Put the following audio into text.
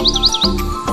うん。